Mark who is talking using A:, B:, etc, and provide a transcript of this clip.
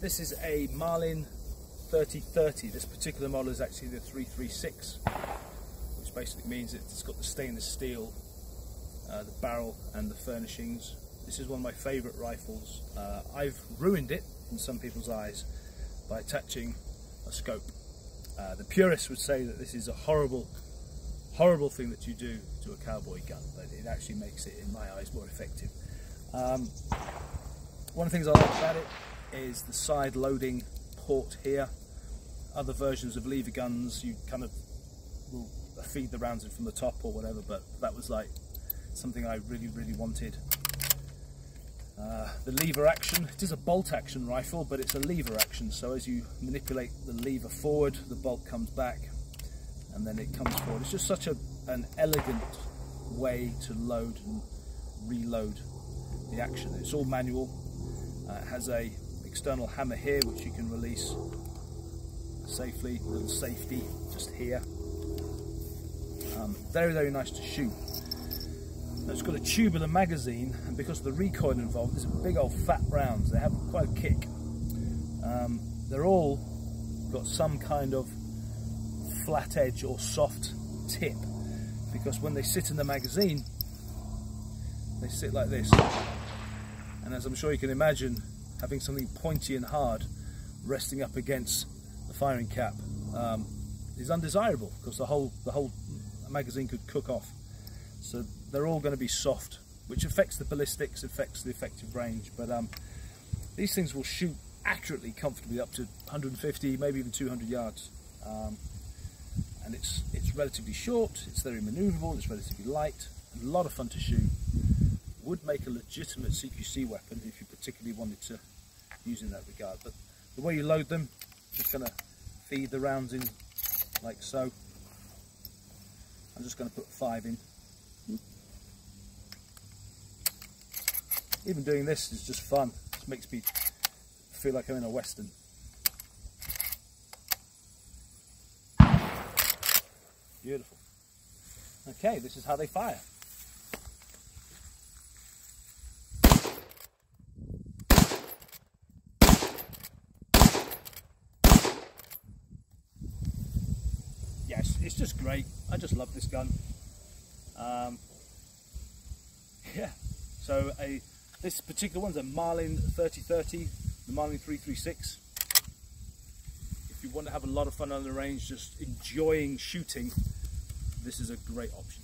A: This is a Marlin 3030. This particular model is actually the 336, which basically means it's got the stainless steel, uh, the barrel and the furnishings. This is one of my favourite rifles. Uh, I've ruined it in some people's eyes by attaching a scope. Uh, the purists would say that this is a horrible, horrible thing that you do to a cowboy gun, but it actually makes it, in my eyes, more effective. Um, one of the things I like about it is the side loading port here. Other versions of lever guns, you kind of will feed the rounds in from the top or whatever, but that was like something I really, really wanted. Uh, the lever action, it is a bolt action rifle, but it's a lever action. So as you manipulate the lever forward, the bolt comes back and then it comes forward. It's just such a, an elegant way to load and reload the action. It's all manual. Uh, it has a external hammer here which you can release safely, a little safety just here. Um, very, very nice to shoot. It's got a tubular magazine, and because of the recoil involved, there's big old fat rounds. They have quite a kick. Um, they're all got some kind of flat edge or soft tip, because when they sit in the magazine, they sit like this. And as I'm sure you can imagine, having something pointy and hard resting up against the firing cap um, is undesirable because the whole the whole magazine could cook off. So they're all going to be soft, which affects the ballistics, affects the effective range. But um, these things will shoot accurately, comfortably up to 150, maybe even 200 yards. Um, and it's it's relatively short, it's very manoeuvrable, it's relatively light, a lot of fun to shoot. Would make a legitimate CQC weapon if you particularly wanted to use in that regard. But the way you load them, just going to feed the rounds in like so. I'm just going to put five in. Even doing this is just fun. It makes me feel like I'm in a western. Beautiful. Okay, this is how they fire. It's just great. I just love this gun. Um, yeah, so a this particular one's a Marlin 3030, the Marlin 336. If you want to have a lot of fun on the range, just enjoying shooting, this is a great option.